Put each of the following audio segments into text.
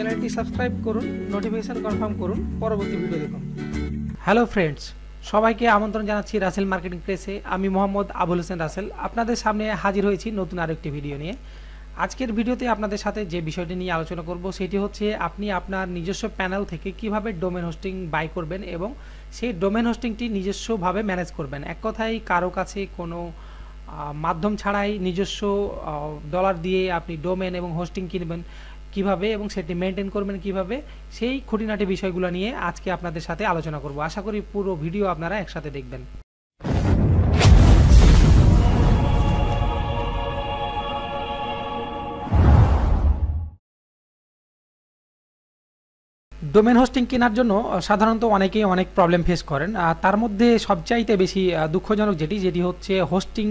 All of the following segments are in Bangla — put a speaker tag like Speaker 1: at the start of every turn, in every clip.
Speaker 1: চ্যানেলটি সাবস্ক্রাইব করুন নোটিফিকেশন কনফার্ম করুন, পরবর্তী ভিডিও দেখুন। হ্যালো ফ্রেন্ডস সবাইকে আমন্ত্রণ জানাচ্ছি রাসেল মার্কেটিং প্লেসে আমি মোহাম্মদ আবুল হোসেন রাসেল আপনাদের সামনে হাজির হয়েছি নতুন আরেকটি ভিডিও নিয়ে। আজকের ভিডিওতে আপনাদের সাথে যে বিষয়টি নিয়ে আলোচনা করব, সেটি হচ্ছে আপনি আপনার নিজস্ব প্যানেল থেকে কীভাবে ডোমেন হোস্টিং বাই করবেন এবং সেই ডোমেন হোস্টিংটি নিজস্বভাবে ম্যানেজ করবেন। এক কথায়, কারও কাছে কোনো মাধ্যম ছাড়াই নিজস্ব ডলার দিয়ে আপনি ডোমেন এবং হোস্টিং কিনবেন। কীভাবে এবং সেটি মেনটেন করবেন কীভাবে, সেই খুঁটিনাটি বিষয়গুলো নিয়ে আজকে আপনাদের সাথে আলোচনা করব। আশা করি পুরো ভিডিও আপনারা একসাথে দেখবেন। ডোমেন হোস্টিং কেনার জন্য সাধারণত অনেকেই অনেক প্রবলেম ফেস করেন। তার মধ্যে সবচাইতে বেশি দুঃখজনক যেটি যেটি হচ্ছে হোস্টিং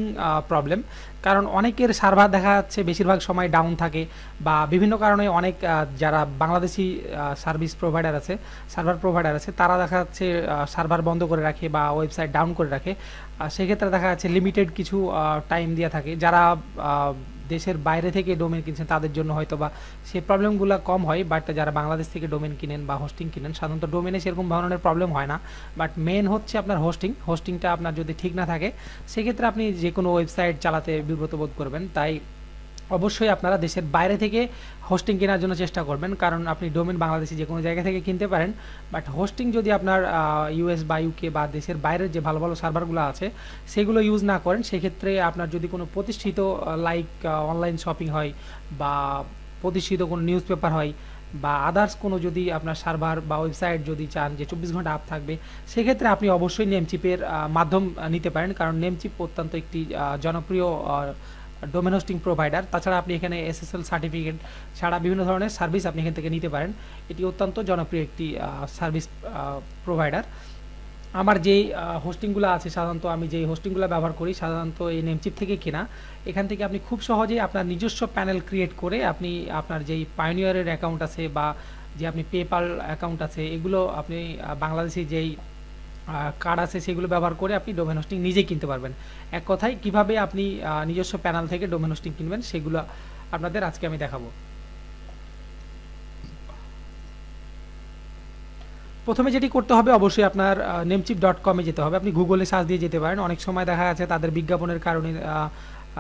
Speaker 1: প্রবলেম কারণ অনেকের সার্ভার দেখা যাচ্ছে বেশিরভাগ সময় ডাউন থাকে বা বিভিন্ন কারণে অনেক যারা বাংলাদেশি সার্ভিস প্রোভাইডার আছে সার্ভার প্রোভাইডার আছে, তারা দেখা যাচ্ছে সার্ভার বন্ধ করে রাখে বা ওয়েবসাইট ডাউন করে রাখে। সেক্ষেত্রে দেখা যাচ্ছে লিমিটেড কিছু টাইম দেওয়া থাকে। যারা দেশের বাইরে থেকে ডোমেন কিনছেন, তাদের জন্য হয়তো বা সেই প্রবলেমগুলো কম হয় বাট যারা বাংলাদেশ থেকে ডোমেন কিনেন বা হোস্টিং কিনেন, সাধারণত ডোমেনে সেরকম ধরনের প্রবলেম হয় না বাট মেন হচ্ছে আপনার হোস্টিং হোস্টিংটা আপনার যদি ঠিক না থাকে, সেক্ষেত্রে আপনি যে কোনো ওয়েবসাইট চালাতে বিব্রত বোধ করবেন, তাই অবশ্যই আপনারা দেশের বাইরে থেকে হোস্টিং কেনার জন্য চেষ্টা করবেন। কারণ আপনি ডোমেন বাংলাদেশে যে কোনো জায়গা থেকে কিনতে পারেন। বাট হোস্টিং যদি আপনার ইউএস বা ইউকে বা দেশের বাইরের যে ভালো ভালো সার্ভারগুলো আছে, সেগুলো ইউজ না করেন, সেক্ষেত্রে আপনার যদি কোনো প্রতিষ্ঠিত লাইক অনলাইন শপিং হয় বা প্রতিষ্ঠিত কোনো নিউজ পেপার হয় বা আদার্স কোনো যদি আপনার সার্ভার বা ওয়েবসাইট যদি চান যে চব্বিশ ঘণ্টা আপ থাকবে, সেক্ষেত্রে আপনি অবশ্যই নেমচিপের মাধ্যম নিতে পারেন। কারণ নেমচিপ অত্যন্ত একটি জনপ্রিয় ডোমেন হোস্টিং প্রোভাইডার তাছাড়া আপনি এখানে এসএসএল সার্টিফিকেট ছাড়া বিভিন্ন ধরনের সার্ভিস আপনি এখান থেকে নিতে পারেন। এটি অত্যন্ত জনপ্রিয় একটি সার্ভিস প্রোভাইডার আমার যেই হোস্টিংগুলো আছে, সাধারণত আমি যেই হোস্টিংগুলো ব্যবহার করি, সাধারণত এই নেমচিপ থেকে কেনা, এখান থেকে আপনি খুব সহজেই আপনার নিজস্ব প্যানেল ক্রিয়েট করে আপনি আপনার যেই পাইনিয়ারের অ্যাকাউন্ট আছে বা যে আপনি পেপাল অ্যাকাউন্ট আছে, এগুলো আপনি বাংলাদেশি যেই কার্ড আছে সেগুলো ব্যবহার করে আপনি ডোমেন হোস্টিং নিজেই কিনতে পারবেন। এক কথায়, কীভাবে আপনি নিজস্ব প্যানেল থেকে ডোমেন হোস্টিং কিনবেন সেগুলো আপনাদের আজকে আমি দেখাবো। প্রথমে যেটি করতে হবে, অবশ্যই আপনার নেমচিপ ডট কমে যেতে হবে। আপনি গুগলে সার্চ দিয়ে যেতে পারেন। অনেক সময় দেখা যাচ্ছে তাদের বিজ্ঞাপনের কারণে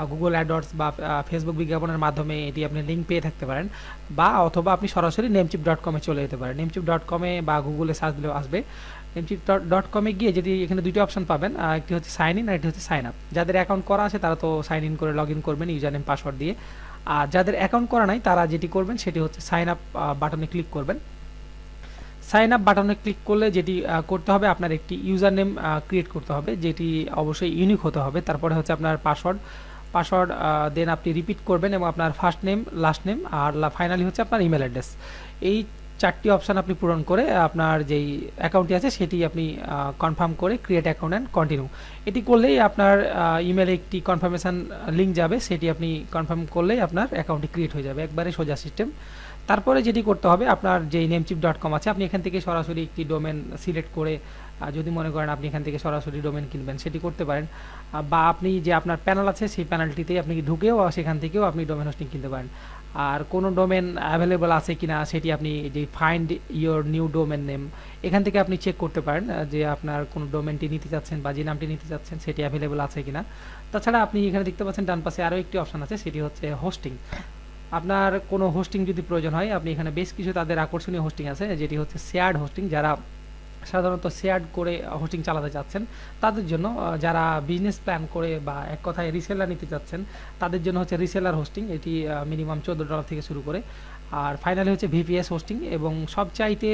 Speaker 1: গুগল অ্যাডস বা ফেসবুক বিজ্ঞাপনের মাধ্যমে এটি আপনি লিঙ্ক পেয়ে থাকতে পারেন। বা, অথবা আপনি সরাসরি নেমচিপ ডট কমে চলে যেতে পারেন। নেমচিপ ডট কমে বা গুগলে সার্চ দিলেও আসবে। নেমচিপ ডট কমে গিয়ে যেটি এখানে দুটি অপশন পাবেন একটি হচ্ছে সাইন ইন আর একটি হচ্ছে সাইন আপ যাদের অ্যাকাউন্ট করা আছে, তারা তো সাইন ইন করে লগ ইন করবেন ইউজার নেম পাসওয়ার্ড দিয়ে। আর যাদের অ্যাকাউন্ট করা নাই, তারা যেটি করবেন, সেটি হচ্ছে সাইন আপ বাটনে ক্লিক করবেন। সাইন আপ বাটনে ক্লিক করলে যেটি করতে হবে, আপনার একটি ইউজার নেম ক্রিয়েট করতে হবে, যেটি অবশ্যই ইউনিক হতে হবে। তারপরে হচ্ছে আপনার পাসওয়ার্ড পাসওয়ার্ড দেন আপনি রিপিট করবেন এবং আপনার ফার্স্ট নেম লাস্ট নেম আর ফাইনালি হচ্ছে আপনার ইমেল অ্যাড্রেস এই চারটি অপশান আপনি পূরণ করে আপনার যেই অ্যাকাউন্টটি আছে সেটি আপনি কনফার্ম করে ক্রিয়েট অ্যাকাউন্ট অ্যান্ড কন্টিনিউ এটি করলেই আপনার ইমেলে একটি কনফার্মেশান লিঙ্ক যাবে, সেটি আপনি কনফার্ম করলেই আপনার অ্যাকাউন্টটি ক্রিয়েট হয়ে যাবে, একবারে সোজা সিস্টেম তারপরে যেটি করতে হবে, আপনার যেই নেমচিপ ডট কম আছে, আপনি এখান থেকে সরাসরি একটি ডোমেন সিলেক্ট করে যদি মনে করেন আপনি এখান থেকে সরাসরি ডোমেন কিনবেন, সেটি করতে পারেন। বা আপনি যে আপনার প্যানেল আছে, সেই প্যানেলটিতে আপনি ঢুকেও সেখান থেকেও আপনি ডোমেন হোস্টিং কিনতে পারেন। আর কোনো ডোমেন অ্যাভেলেবল আছে কিনা সেটি আপনি যে find your new domain name এখান থেকে আপনি চেক করতে পারেন যে আপনার কোনো ডোমেনটি নিতে চাচ্ছেন বা যে নামটি নিতে চাচ্ছেন সেটি অ্যাভেলেবল আছে কিনা। তাছাড়া আপনি এখানে দেখতে পাচ্ছেন ডান পাশে আরও একটি অপশান আছে, সেটি হচ্ছে হোস্টিং আপনার কোনো হোস্টিং যদি প্রয়োজন হয়, আপনি এখানে বেশ কিছু তাদের আকর্ষণীয় হোস্টিং আছে, যেটি হচ্ছে শেয়ার্ড হোস্টিং যারা সাধারণত শেয়ার করে হোস্টিং চালাতে চাচ্ছেন তাদের জন্য যারা বিজনেস প্ল্যান করে বা এক কথায় রিসেলার নিতে চাচ্ছেন তাদের জন্য হচ্ছে রিসেলার হোস্টিং এটি মিনিমাম চোদ্দ ডলার থেকে শুরু করে। আর ফাইনালি হচ্ছে ভিপিএস হোস্টিং এবং সবচাইতে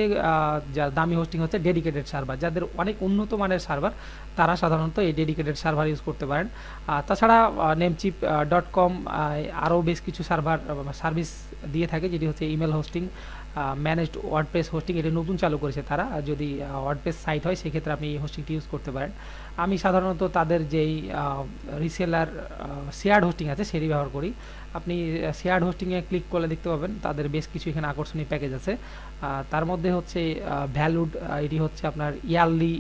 Speaker 1: যা দামি হোস্টিং হচ্ছে ডেডিকেটেড সার্ভার যাদের অনেক উন্নত মানের সার্ভার তারা সাধারণত এই ডেডিকেটেড সার্ভার ইউজ করতে পারেন। তাছাড়া নেমচিপ ডট কম আরও বেশ কিছু সার্ভার সার্ভিস দিয়ে থাকে, যেটি হচ্ছে email hosting managed WordPress hosting এটি নতুন চালু করেছে তারা। যদি ওয়ার্ডপ্রেস সাইট হয়, সেক্ষেত্রে আপনি এই হোস্টিংটি ইউজ করতে পারেন। আমি সাধারণত তাদের যেই রিসেলার শেয়ার্ড হোস্টিং আছে, সেটি ব্যবহার করি। আপনি শেয়ার্ড হোস্টিংয়ে ক্লিক করলে দেখতে পাবেন, তাদের বেশ কিছু এখানে আকর্ষণীয় প্যাকেজ আছে। তার মধ্যে হচ্ছে ভ্যালুড এটি হচ্ছে আপনার ইয়ারলি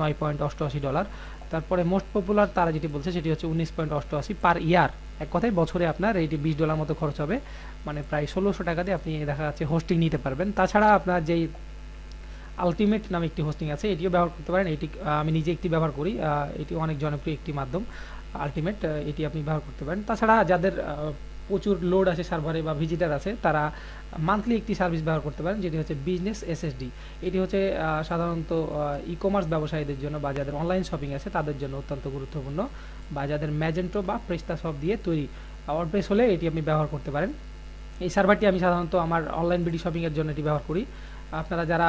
Speaker 1: নয় পয়েন্ট অষ্টআশি ডলার। তারপরে মোস্ট পপুলার তারা যেটি বলছে, সেটি হচ্ছে উনিশ পয়েন্ট অষ্টআশি পার ইয়ার এক কথায় বছরে আপনার এইটি বিশ ডলার মতো খরচ হবে। মানে প্রায় ষোলোশো টাকা দিয়ে আপনি দেখা যাচ্ছে হোস্টিং নিতে পারবেন। তাছাড়া আপনার যেই আলটিমেট নামে একটি হোস্টিং আছে, এটিও ব্যবহার করতে পারেন। এটি আমি নিজে একটি ব্যবহার করি। এটি অনেক জনপ্রিয় একটি মাধ্যম। আলটিমেট এটি আপনি ব্যবহার করতে পারেন। তাছাড়া যাদের প্রচুর লোড আছে সার্ভারে বা ভিজিটার আছে, তারা মান্থলি একটি সার্ভিস ব্যবহার করতে পারেন, যেটি হচ্ছে বিজনেস এসএসডি এটি হচ্ছে সাধারণত ই কমার্স ব্যবসায়ীদের জন্য বা যাদের অনলাইন শপিং আছে, তাদের জন্য অত্যন্ত গুরুত্বপূর্ণ বা যাদের ম্যাজেন্টো বা প্রেস্তা সব দিয়ে তৈরি ওয়ার্ডপ্রেস হলে এটি আপনি ব্যবহার করতে পারেন। এই সার্ভারটি আমি সাধারণত আমার অনলাইন বিডি শপিংয়ের জন্য এটি ব্যবহার করি। আপনারা যারা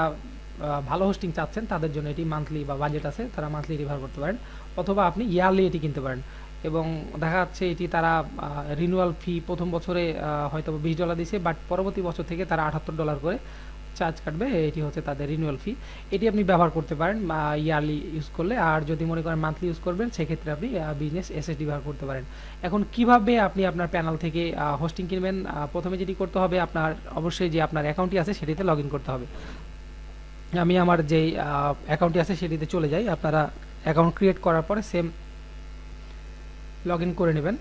Speaker 1: ভালো হোস্টিং চাচ্ছেন, তাদের জন্য এটি মান্থলি বা বাজেট আছে, তারা মান্থলি এটি ব্যবহার করতে পারেন। অথবা আপনি ইয়ারলি এটি কিনতে পারেন। এবং দেখা যাচ্ছে এটি তারা রিনুয়াল ফি প্রথম বছরে হয়তো বিশ ডলার দিছে বাট পরবর্তী বছর থেকে তারা আটাত্তর ডলার করে চার্জ কাটবে। এটি হচ্ছে তাদের রিনুয়াল ফি এটি আপনি ব্যবহার করতে পারেন ইয়ারলি ইউজ করলে। আর যদি মনে করেন মান্থলি ইউজ করবেন, সেক্ষেত্রে আপনি বিজনেস এসএসডি ব্যবহার করতে পারেন। এখন কীভাবে আপনি আপনার প্যানেল থেকে হোস্টিং কিনবেন? প্রথমে যেটি করতে হবে আপনার, অবশ্যই যে আপনার অ্যাকাউন্টটি আছে, সেটিতে লগ করতে হবে। আমি আমার যেই অ্যাকাউন্টটি আছে, সেটিতে চলে যাই। আপনারা অ্যাকাউন্ট ক্রিয়েট করার পরে সেম লগ করে নেবেন।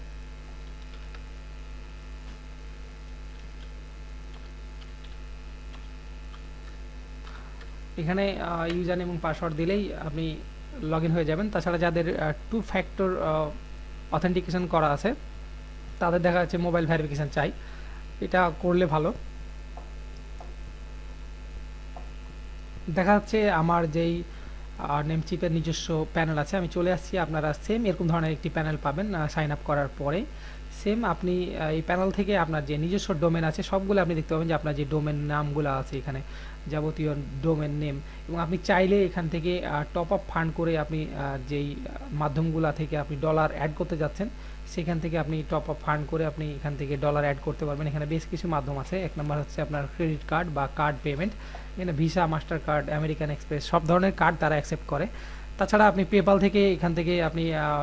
Speaker 1: এখানে ইউজার এবং পাসওয়ার্ড দিলেই আপনি লগ হয়ে যাবেন। তাছাড়া যাদের টু ফ্যাক্টর অথেন্টিকেশন করা আছে, তাদের দেখা যাচ্ছে মোবাইল ভেরিফিকেশান চাই। এটা করলে ভালো। দেখা যাচ্ছে আমার যেই নেমচিপের নিজস্ব প্যানেল আছে। আমি চলে আসছি আপনারা সেম এরকম ধরনের একটি প্যানেল পাবেন সাইন আপ করার পরে। সেম আপনি এই প্যানেল থেকে আপনার যে নিজস্ব ডোমেন আছে, সবগুলো আপনি দেখতে পাবেন যে আপনার যে ডোমেন নামগুলো আছে এখানে, যাবতীয় ডোমেন নেম এবং আপনি চাইলে এখান থেকে টপ আপ ফান্ড করে আপনি যেই মাধ্যমগুলো থেকে আপনি ডলার অ্যাড করতে যাচ্ছেন সেখান থেকে আপনি টপ আপ ফান্ড করে আপনি এখান থেকে ডলার অ্যাড করতে পারবেন। এখানে বেশ কিছু মাধ্যম আছে। এক নম্বর হচ্ছে আপনার ক্রেডিট কার্ড বা কার্ড পেমেন্ট এখানে Visa Master Card American Express সব ধরনের কার্ড তারা অ্যাকসেপ্ট করে। তাছাড়া আপনি পেপাল থেকে এখান থেকে আপনি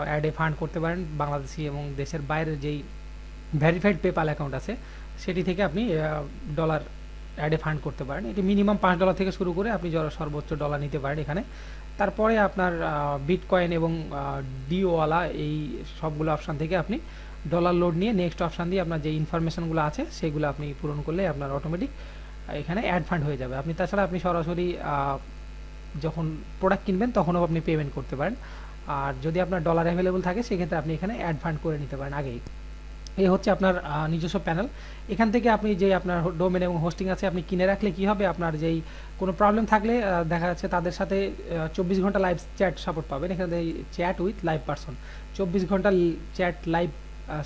Speaker 1: অ্যাডে ফান্ড করতে পারেন। বাংলাদেশি এবং দেশের বাইরের যেই ভেরিফাইড পেপাল অ্যাকাউন্ট আছে, সেটি থেকে আপনি ডলার অ্যাডে ফান্ড করতে পারেন। এটি মিনিমাম পাঁচ ডলার থেকে শুরু করে আপনি সর্বোচ্চ ডলার নিতে পারেন এখানে। তারপরে আপনার বিটকয়েন এবং ডিওওয়ালা এই সবগুলো অপশান থেকে আপনি ডলার লোড নিয়ে নেক্সট অপশান দিয়ে আপনার যে ইনফরমেশানগুলো আছে, সেগুলো আপনি পূরণ করলে আপনার অটোমেটিক এখানে অ্যাড ফান্ড হয়ে যাবে। আপনি তাছাড়া আপনি সরাসরি যখন প্রোডাক্ট কিনবেন তখনও আপনি পেমেন্ট করতে পারেন। আর যদি আপনার ডলার অ্যাভেলেবল থাকে, সেক্ষেত্রে আপনি এখানে অ্যাড ফান্ড করে নিতে পারেন আগেই। এই হচ্ছে আপনার নিজস্ব প্যানেল। এখান থেকে আপনি যে আপনার ডোমেন এবং হোস্টিং আছে, আপনি কিনে রাখলে কি হবে? আপনার যেই কোনো প্রবলেম থাকলে দেখা যাচ্ছে তাদের সাথে চব্বিশ ঘণ্টা লাইভ চ্যাট সাপোর্ট পাবেন। এখানে চ্যাট উইথ লাইভ পারসন। চব্বিশ ঘণ্টা চ্যাট লাইভ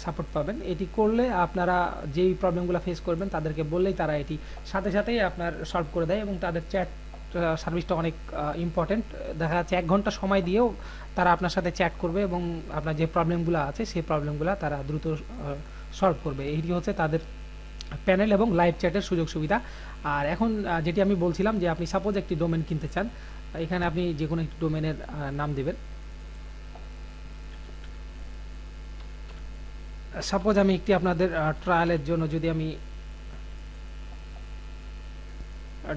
Speaker 1: সাপোর্ট পাবেন। এটি করলে আপনারা যেই প্রবলেমগুলো ফেস করবেন, তাদেরকে বললেই তারা এটি সাথে সাথেই আপনার সলভ করে দেয় এবং তাদের চ্যাট সার্ভিসটা অনেক ইম্পর্টেন্ট দেখা যাচ্ছে এক ঘণ্টা সময় দিয়েও তারা আপনার সাথে চ্যাট করবে এবং আপনার যে প্রবলেমগুলো আছে, সেই প্রবলেমগুলো তারা দ্রুত সলভ করবে। এইটি হচ্ছে তাদের প্যানেল এবং লাইভ চ্যাটের সুযোগ সুবিধা। আর এখন যেটি আমি বলছিলাম যে আপনি সাপোজ একটি ডোমেন কিনতে চান, এখানে আপনি যে কোনো একটি ডোমেনের নাম দেবেন। সাপোজ আমি একটি আপনাদের ট্রায়ালের জন্য যদি আমি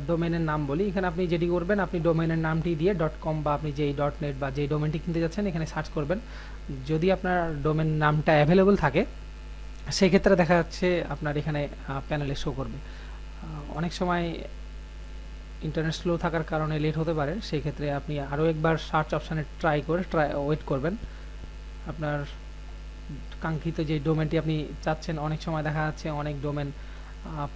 Speaker 1: ডোমেনের নাম বলি। এখানে আপনি যেটি করবেন, আপনি ডোমেনের নামটি দিয়ে. ডট কম বা আপনি যেই. ডট নেট বা যেই ডোমেনটি কিনতে যাচ্ছেন, এখানে সার্চ করবেন। যদি আপনার ডোমেন নামটা অ্যাভেলেবল থাকে, সেক্ষেত্রে দেখা যাচ্ছে আপনার এখানে প্যানেলে শো করবে। অনেক সময় ইন্টারনেট স্লো থাকার কারণে লেট হতে পারে সেই ক্ষেত্রে আপনি আরও একবার সার্চ অপশানে ট্রাই করে ট্রাই ওয়েট করবেন। আপনার কাঙ্ক্ষিত যে ডোমেনটি আপনি চাচ্ছেন, অনেক সময় দেখা যাচ্ছে অনেক ডোমেন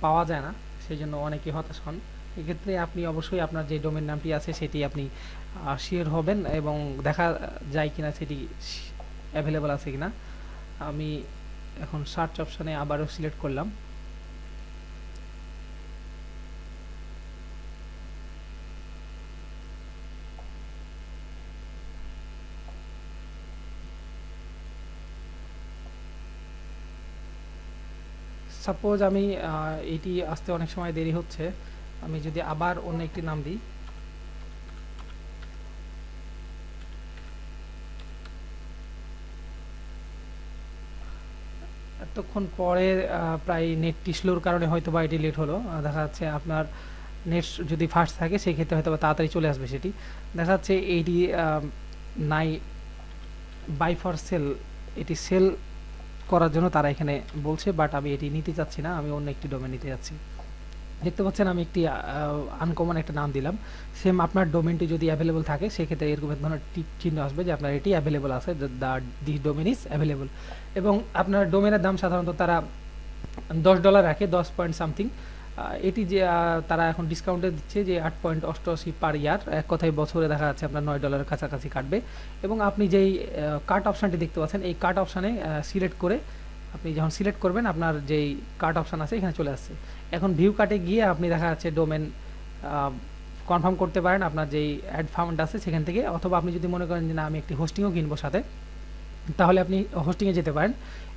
Speaker 1: পাওয়া যায় না সেই জন্য অনেকে হতাশ হন। এক্ষেত্রে আপনি অবশ্যই আপনার যে ডোমেন নামটি আছে সেটি আপনি শিওর হবেন এবং দেখা যায় কিনা সেটি অ্যাভেলেবল আছে কিনা। আমি এখন সার্চ অপশানে আবারও সিলেক্ট করলাম। সাপোজ আমি এটি আসতে অনেক সময় দেরি হচ্ছে। আমি যদি আবার অন্য একটি নাম দিই। এতক্ষণ পরে প্রায় নেটটি স্লোর কারণে হয়তো বা এটি লেট হলো। দেখা যাচ্ছে আপনার নেট যদি ফাস্ট থাকে, সেই ক্ষেত্রে হয়তো বা তাড়াতাড়ি চলে আসবে সেটি। দেখা যাচ্ছে এইটি নাই বাই ফর সেল এটি সেল করার জন্য তারা এখানে বলছে বাট আমি এটি নিতে চাচ্ছি না, আমি অন্য একটি ডোমেন নিতে যাচ্ছি। দেখতে পাচ্ছেন, আমি একটি আনকমন একটা নাম দিলাম। সেম আপনার ডোমেনটি যদি অ্যাভেলেবল থাকে, সেক্ষেত্রে এরকম এক ধরনের টিক চিহ্ন আসবে যে আপনার এটি অ্যাভেলেবল আছে the the domain is available এবং আপনার ডোমেনের দাম সাধারণত তারা দশ ডলার রাখে, দশ পয়েন্ট সামথিং এটি যে তারা এখন ডিসকাউন্টে দিচ্ছে যে আট পয়েন্ট অষ্টআশি পার ইয়ার এক কথায় বছরে দেখা যাচ্ছে আপনার নয় ডলারের কাছাকাছি কাটবে। এবং আপনি যেই কার্ট অপশানটি দেখতে পাচ্ছেন, এই কার্ট অপশানে সিলেক্ট করে আপনি যখন সিলেক্ট করবেন, আপনার যেই কার্ট অপশান আছে, এখানে চলে আসছে। এখন ভিউ কার্টে গিয়ে আপনি দেখা যাচ্ছে ডোমেন কনফার্ম করতে পারেন, আপনার যেই অ্যাড ফাউন্ড আছে সেখান থেকে। অথবা আপনি যদি মনে করেন যে, না, আমি একটি হোস্টিংও কিনবো সাথে, তাহলে আপনি হোস্টিংয়ে যেতে পারেন।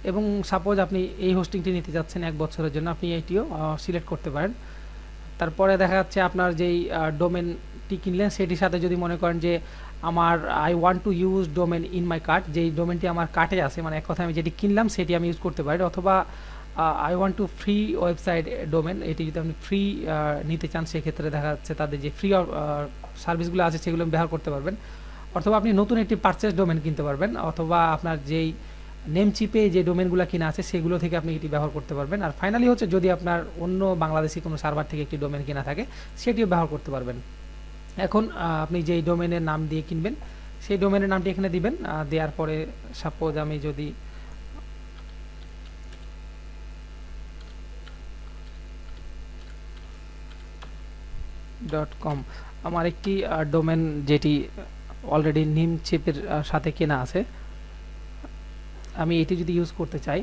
Speaker 1: এবং সাপোজ আপনি এই হোস্টিংটি নিতে যাচ্ছেন এক বছরের জন্য, আপনি এইটিও সিলেক্ট করতে পারেন। তারপরে দেখা যাচ্ছে আপনার যেই ডোমেনটি কিনলেন, সেটির সাথে যদি মনে করেন যে আমার I want to use domain in my cart যেই ডোমেনটি আমার কার্টে আছে মানে এক কথা আমি যেটি কিনলাম, সেটি আমি ইউজ করতে পারি। অথবা I want to free website domain এটি যদি আপনি ফ্রি নিতে চান, সেক্ষেত্রে দেখা যাচ্ছে তাদের যে ফ্রি সার্ভিসগুলো আছে, সেগুলো ব্যবহার করতে পারবেন। অথবা আপনি নতুন একটি পারচেস ডোমেন কিনতে পারবেন, অথবা আপনার যেই নেম চিপে যে ডোমেনগুলো কিনা আছে, সেগুলো থেকে আপনি এটি ব্যবহার করতে পারবেন। আর ফাইনালি হচ্ছে যদি আপনার অন্য বাংলাদেশি কোনো সার্ভার থেকে একটি ডোমেন কেনা থাকে, সেটিও ব্যবহার করতে পারবেন। এখন আপনি যেই ডোমেনের নাম দিয়ে কিনবেন, সেই ডোমেনের নামটি এখানে দিবেন দেওয়ার পরে সাপোজ আমি যদি ডট কম আমার একটি ডোমেন যেটি অলরেডি নিম চিপের সাথে কেনা আছে, আমি এটি যদি ইউজ করতে চাই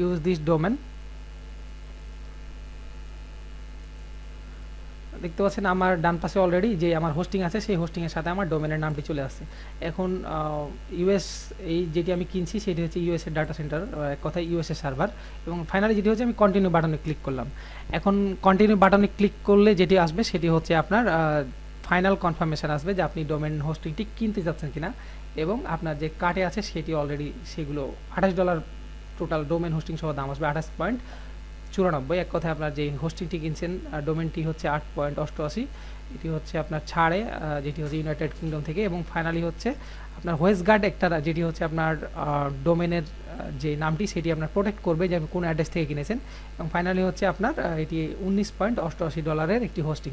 Speaker 1: ইউজ দিস ডোমেন দেখতে পাচ্ছেন আমার ডান পাশে অলরেডি যে আমার হোস্টিং আছে, সেই হোস্টিংয়ের সাথে আমার ডোমেনের নামটি চলে আসছে। এখন ইউএস এই যেটি আমি কিনছি, সেটি হচ্ছে ইউএসএ ডাটা সেন্টার এক কথায় ইউএসএ সার্ভার এবং ফাইনালি যেটি হচ্ছে, আমি কন্টিনিউ বাটনে ক্লিক করলাম। এখন কন্টিনিউ বাটনে ক্লিক করলে যেটি আসবে, সেটি হচ্ছে আপনার ফাইনাল কনফার্মেশন আসবে যে আপনি ডোমেন হোস্টিংটি কিনতে যাচ্ছেন কিনা। এবং আপনার যে কার্টে আছে, সেটি অলরেডি সেগুলো আঠাশ ডলার টোটাল ডোমেন হোস্টিং সহ দাম আসবে আঠাশ পয়েন্ট চুরানব্বই। এক কথায় আপনার যে হোস্টিংটি কিনছেন ডোমেনটি হচ্ছে আট পয়েন্ট অষ্টআশি। এটি হচ্ছে আপনার ছাড়ে যেটি হচ্ছে ইউনাইটেড কিংডম থেকে এবং ফাইনালি হচ্ছে আপনার গার্ড একটা, যেটি হচ্ছে আপনার ডোমেনের যে নামটি সেটি আপনার প্রোটেক্ট করবে যে আপনি কোন অ্যাড্রেস থেকে কিনেছেন। এবং ফাইনালি হচ্ছে আপনার এটি উনিশ পয়েন্ট অষ্টআশি ডলারের একটি হোস্টিং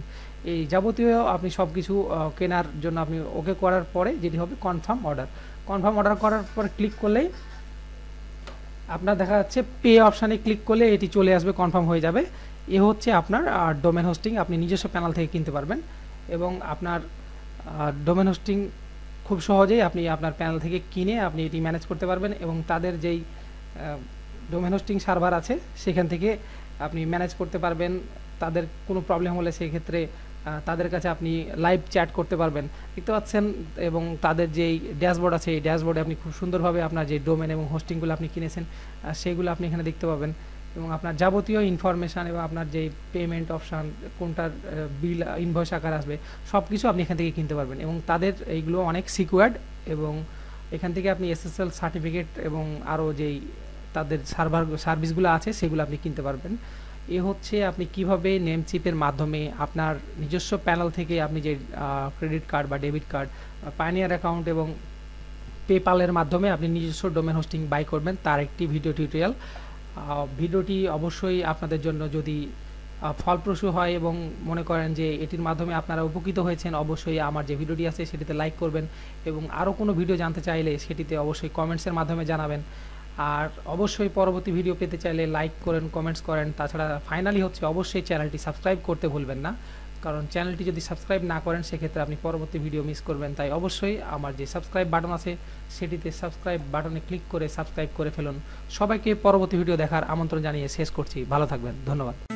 Speaker 1: এই যাবতীয় আপনি সব কিছু কেনার জন্য আপনি ওকে করার পরে যেটি হবে কনফার্ম অর্ডার কনফার্ম অর্ডার করার পর ক্লিক করলেই আপনার দেখা যাচ্ছে পে অপশানে ক্লিক করলে এটি চলে আসবে কনফার্ম হয়ে যাবে। এ হচ্ছে আপনার ডোমেন হোস্টিং আপনি নিজস্ব প্যানেল থেকে কিনতে পারবেন। এবং আপনার ডোমেন হোস্টিং খুব সহজেই আপনি আপনার প্যানেল থেকে কিনে আপনি এটি ম্যানেজ করতে পারবেন এবং তাদের যেই ডোমেন হোস্টিং সার্ভার আছে, সেখান থেকে আপনি ম্যানেজ করতে পারবেন। তাদের কোনো প্রবলেম হলে সেই ক্ষেত্রে তাদের কাছে আপনি লাইভ চ্যাট করতে পারবেন। দেখতে পাচ্ছেন, এবং তাদের যেই ড্যাশবোর্ড আছে, এই ড্যাশবোর্ডে আপনি খুব সুন্দরভাবে আপনার যে ডোমেন এবং হোস্টিংগুলো আপনি কিনেছেন সেগুলো আপনি এখানে দেখতে পাবেন। এবং আপনার যাবতীয় ইনফরমেশান এবং আপনার যেই পেমেন্ট অপশান কোনটার বিল ইনভয়েস আকার আসবে সব কিছু আপনি এখান থেকে কিনতে পারবেন। এবং তাদের এইগুলো অনেক সিকিউয়ার্ড এবং এখান থেকে আপনি এসএসএল সার্টিফিকেট এবং আরও যেই তাদের সার্ভার সার্ভিসগুলো আছে, সেগুলো আপনি কিনতে পারবেন। এ হচ্ছে আপনি কীভাবে নেম চিপের মাধ্যমে আপনার নিজস্ব প্যানেল থেকে আপনি যে ক্রেডিট কার্ড বা ডেবিট কার্ড পাইনিয়ার অ্যাকাউন্ট এবং পেপালের মাধ্যমে আপনি নিজস্ব ডোমেন হোস্টিং বাই করবেন, তার একটি ভিডিও টিউটোরিয়াল। ভিডিওটি অবশ্যই আপনাদের জন্য যদি ফলপ্রসূ হয় এবং মনে করেন যে এটির মাধ্যমে আপনারা উপকৃত হয়েছেন, অবশ্যই আমার যে ভিডিওটি আছে সেটিতে লাইক করবেন এবং আরও কোনো ভিডিও জানতে চাইলে সেটিতে অবশ্যই কমেন্টসের মাধ্যমে জানাবেন। আর অবশ্যই পরবর্তী ভিডিও পেতে চাইলে লাইক করেন কমেন্টস করেন। তাছাড়া ফাইনালি হচ্ছে অবশ্যই চ্যানেলটি সাবস্ক্রাইব করতে ভুলবেন না। কারণ চ্যানেলটি যদি সাবস্ক্রাইব না করেন, সেক্ষেত্রে আপনি পরবর্তী ভিডিও মিস করবেন। তাই অবশ্যই আমার যে সাবস্ক্রাইব বাটন আছে, সেটিতে সাবস্ক্রাইব বাটনে ক্লিক করে সাবস্ক্রাইব করে ফেলুন। সবাইকে পরবর্তী ভিডিও দেখার আমন্ত্রণ জানিয়ে শেষ করছি। ভালো থাকবেন। ধন্যবাদ।